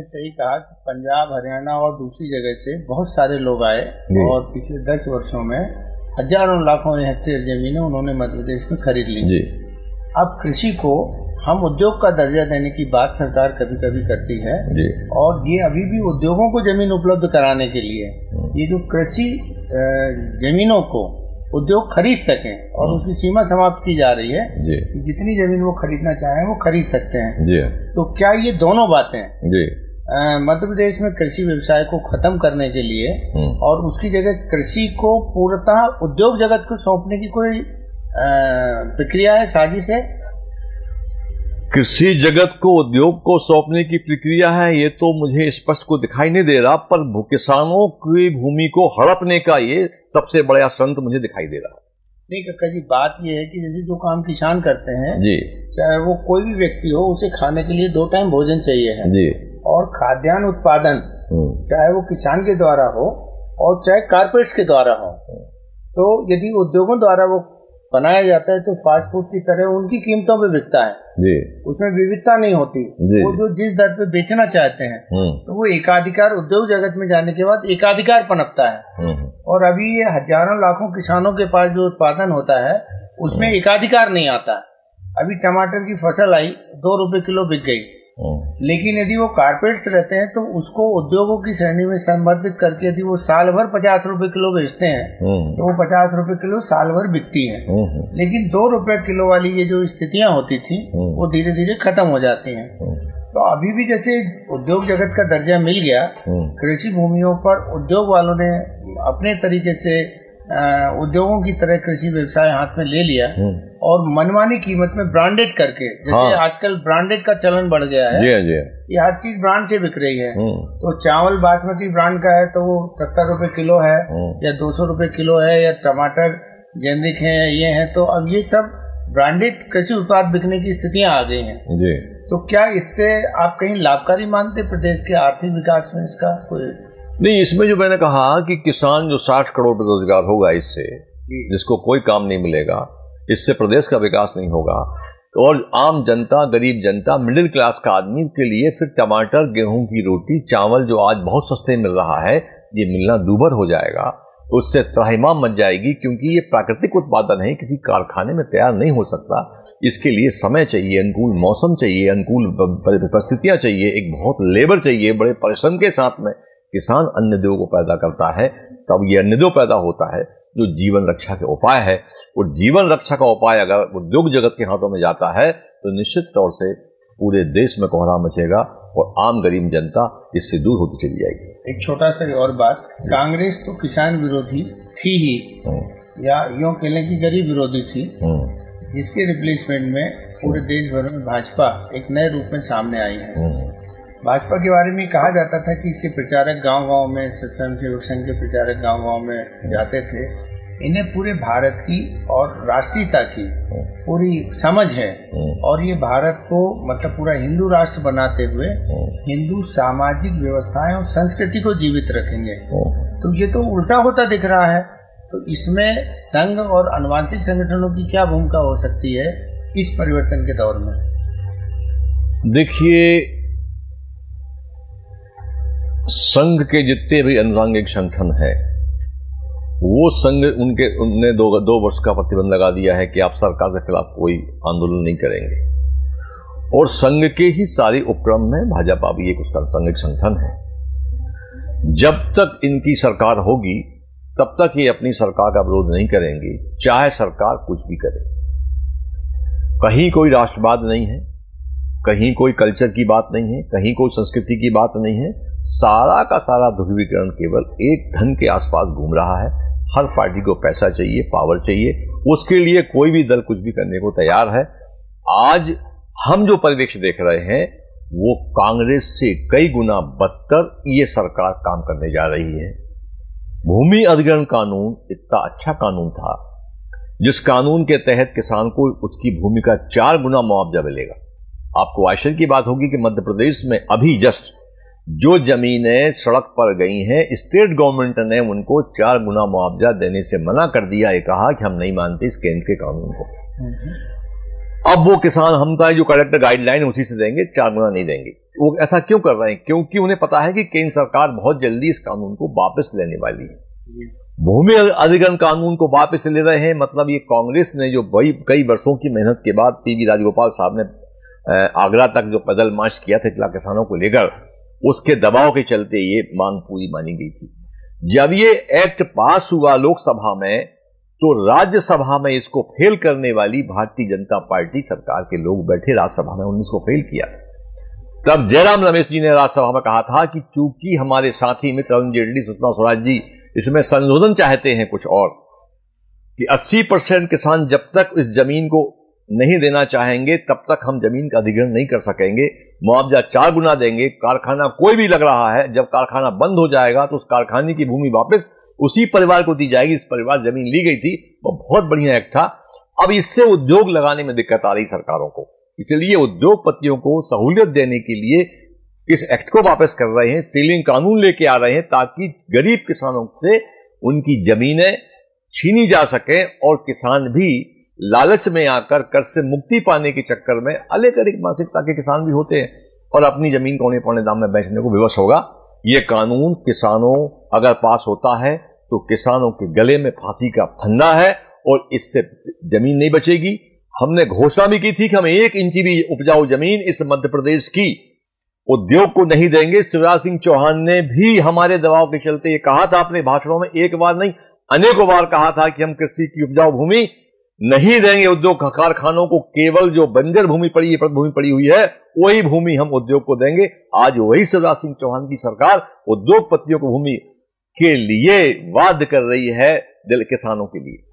सही कहा कि पंजाब हरियाणा और दूसरी जगह से बहुत सारे लोग आए और पिछले दस वर्षों में हज़ारों लाखों हेक्टेयर जमीनें उन्होंने मध्य प्रदेश में खरीद ली। जी। अब कृषि को हम उद्योग का दर्जा देने की बात सरकार कभी कभी करती है जी। और ये अभी भी उद्योगों को ज़मीन उपलब्ध कराने के लिए ये जो कृषि जमीनों को उद्योग खरीद सकें और उसकी सीमा समाप्त की जा रही है जितनी ज़मीन वो खरीदना चाहें वो खरीद सकते हैं। जी। तो क्या ये दोनों बातें जी। मध्य प्रदेश में कृषि व्यवसाय को खत्म करने के लिए हम्म, और उसकी जगह कृषि को पूर्णतः उद्योग जगत को सौंपने की कोई प्रक्रिया है साजिश है? कृषि जगत को उद्योग को सौंपने की प्रक्रिया है ये तो मुझे स्पष्ट को दिखाई नहीं दे रहा पर किसानों की भूमि को हड़पने का ये सबसे बड़ा संत मुझे दिखाई दे रहा नहीं कक्का जी बात ये है कि जैसे जो काम किसान करते हैं जी। चाहे वो कोई भी व्यक्ति हो उसे खाने के लिए दो टाइम भोजन चाहिए है। जी। और खाद्यान्न उत्पादन हम्म, चाहे वो किसान के द्वारा हो और चाहे कारपोरेट्स के द्वारा हो। तो यदि उद्योगों द्वारा वो बनाया जाता है तो फास्ट फ़ूड की तरह उनकी कीमतों पे बिकता है। जी। उसमें विविधता नहीं होती। जी। वो जो जिस दर पे बेचना चाहते हैं हम्म, तो वो एकाधिकार उद्योग जगत में जाने के बाद एकाधिकार पनपता है। हम्म, और अभी ये हज़ारों लाखों किसानों के पास जो उत्पादन होता है उसमें एकाधिकार नहीं आता। अभी टमाटर की फ़सल आई दो रुपए किलो बिक गई। हम्म, लेकिन यदि वो कारपेट्स रहते हैं तो उसको उद्योगों की श्रेणी में संबंधित करके यदि वो साल भर पचास रुपए किलो बेचते हैं हम्म, तो वो पचास रुपए किलो साल भर बिकती है। हम्म, लेकिन दो रुपए किलो वाली ये जो स्थितियाँ होती थी। वो धीरे धीरे खत्म हो जाती हैं। तो अभी भी जैसे उद्योग जगत का दर्जा मिल गया हम्म, कृषि भूमियों पर उद्योग वालों ने अपने तरीके से उद्योगों की तरह कृषि व्यवसाय हाथ में ले लिया हम्म, और मनमानी कीमत में ब्रांडेड करके जैसे हाँ। आजकल ब्रांडेड का चलन बढ़ गया है। जी हाँ, जी हाँ, ये हर चीज़ ब्रांड से बिक रही है। हम्म, तो चावल बासमती ब्रांड का है तो वो सत्तर रुपए किलो है या दो सौ रुपए किलो है या टमाटर जेनरिक है ये है तो अब ये सब ब्रांडेड कृषि उत्पाद बिकने की स्थितियाँ आ गई हैं। जी। तो क्या इससे आप कहीं लाभकारी मानते प्रदेश के आर्थिक विकास में इसका कोई? नहीं इसमें जो मैंने कहा कि किसान जो साठ करोड़ बेरोजगार होगा इससे जिसको कोई काम नहीं मिलेगा इससे प्रदेश का विकास नहीं होगा। और आम जनता गरीब जनता मिडिल क्लास का आदमी के लिए फिर टमाटर गेहूँ की रोटी चावल जो आज बहुत सस्ते मिल रहा है ये मिलना दूभर हो जाएगा। उससे त्राहिमाम मच जाएगी क्योंकि ये प्राकृतिक उत्पादन है, किसी कारखाने में तैयार नहीं हो सकता। इसके लिए समय चाहिए, अनुकूल मौसम चाहिए, अनुकूल परिस्थितियाँ चाहिए, एक बहुत लेबर चाहिए, बड़े परिश्रम के साथ में किसान अन्य अन्नदेव को पैदा करता है, तब ये अन्य अन्नदेव पैदा होता है, जो जीवन रक्षा के उपाय है। और जीवन रक्षा का उपाय अगर उद्योग जगत के हाथों में जाता है तो निश्चित तौर से पूरे देश में कोहरा मचेगा और आम गरीब जनता इससे दूर होती चली जाएगी। एक छोटा सा और बात कांग्रेस तो किसान विरोधी थी ही हम्म, या यूँ कह लें कि गरीब विरोधी थी। हम्म, जिसके रिप्लेसमेंट में पूरे देश भर में भाजपा एक नए रूप में सामने आई है। हम्म, भाजपा के बारे में कहा जाता था कि इसके प्रचारक गाँव गाँव में स्वयं सेवक संघ के प्रचारक गाँव गाँव में जाते थे। इन्हें पूरे भारत की और राष्ट्रीयता की पूरी समझ है। और ये भारत को मतलब पूरा हिंदू राष्ट्र बनाते हुए हिंदू सामाजिक व्यवस्थाएँ और संस्कृति को जीवित रखेंगे। तो ये तो उल्टा होता दिख रहा है। तो इसमें संघ और अनुवांशिक संगठनों की क्या भूमिका हो सकती है इस परिवर्तन के दौर में? देखिए, संघ के जितने भी अनुवांगिक संगठन है वो संघ उनके, उनने दो दो वर्ष का प्रतिबंध लगा दिया है कि आप सरकार के खिलाफ कोई आंदोलन नहीं करेंगे। और संघ के ही सारे उपक्रम में भाजपा भी एक उसका संघिक संगठन है। जब तक इनकी सरकार होगी, तब तक ये अपनी सरकार का विरोध नहीं करेंगे, चाहे सरकार कुछ भी करे। कहीं कोई राष्ट्रवाद नहीं है, कहीं कोई कल्चर की बात नहीं है, कहीं कोई संस्कृति की बात नहीं है, सारा का सारा ध्रुवीकरण केवल एक धन के आसपास घूम रहा है हर पार्टी को पैसा चाहिए पावर चाहिए। उसके लिए कोई भी दल कुछ भी करने को तैयार है। आज हम जो परिवेश देख रहे हैं, वो कांग्रेस से कई गुना बदतर ये सरकार काम करने जा रही है। भूमि अधिग्रहण कानून इतना अच्छा कानून था, जिस कानून के तहत किसान को उसकी भूमि का चार गुना मुआवजा मिलेगा। आपको आश्चर्य की बात होगी कि मध्य प्रदेश में अभी जस्ट जो जमीनें सड़क पर गई हैं स्टेट गवर्नमेंट ने उनको चार गुना मुआवजा देने से मना कर दिया है कहा कि हम नहीं मानते इस केंद्र के कानून को। अब वो किसान हम तो जो कलेक्टर गाइडलाइन उसी से देंगे चार गुना नहीं देंगे। वो ऐसा क्यों कर रहे हैं? क्योंकि उन्हें पता है कि केंद्र सरकार बहुत जल्दी इस कानून को वापस लेने वाली है। भूमि अधिग्रहण कानून को वापस ले रहे हैं मतलब ये कांग्रेस ने जो बड़ी कई वर्षों की मेहनत के बाद पीवी राजगोपाल साहब ने आगरा तक जो पैदल मार्च किया था जिला किसानों को लेकर उसके दबाव के चलते ये मांग पूरी मानी गई थी। जब ये एक्ट पास हुआ लोकसभा में तो राज्यसभा में इसको फेल करने वाली भारतीय जनता पार्टी सरकार के लोग बैठे राज्यसभा में, उन्होंने इसको फेल किया। तब जयराम रमेश जी ने राज्यसभा में कहा था कि चूँकि हमारे साथी मित्र अरुण जेटली, सुषमा स्वराज जी, इसमें संशोधन चाहते हैं कुछ और, कि 80 परसेंट किसान जब तक इस ज़मीन को नहीं देना चाहेंगे, तब तक हम ज़मीन का अधिग्रहण नहीं कर सकेंगे। मुआवजा चार गुना देंगे, कारखाना कोई भी लग रहा है, जब कारखाना बंद हो जाएगा तो उस कारखाने की भूमि वापस उसी परिवार को दी जाएगी इस परिवार ज़मीन ली गई थी, वो बहुत बढ़िया एक्ट था। अब इससे उद्योग लगाने में दिक्कत आ रही सरकारों को। इसलिए उद्योगपतियों को सहूलियत देने के लिए इस एक्ट को वापस कर रहे हैं, सीलिंग कानून लेके आ रहे हैं, ताकि गरीब किसानों से उनकी जमीनें छीनी जा सके और किसान भी लालच में आकर कर से मुक्ति पाने के चक्कर में अलग अलग मानसिकता के किसान भी होते हैं और अपनी ज़मीन कोने पौने दाम में बेचने को विवश होगा। ये कानून किसानों अगर पास होता है तो किसानों के गले में फांसी का फंदा है और इससे ज़मीन नहीं बचेगी। हमने घोषणा भी की थी कि हम एक इंची भी उपजाऊ ज़मीन इस मध्य प्रदेश की उद्योग को नहीं देंगे। शिवराज सिंह चौहान ने भी हमारे दबाव के चलते ये कहा था। अपने भाषणों में एक बार नहीं, अनेकों बार कहा था कि हम कृषि की उपजाऊ भूमि नहीं देंगे उद्योग कारखानों को केवल जो बंजर भूमि पड़ी है भूमि पड़ी हुई है, वही भूमि हम उद्योग को देंगे। आज वही शिवराज सिंह चौहान की सरकार उद्योगपतियों को भूमि के लिए वाद कर रही है दिल किसानों के लिए।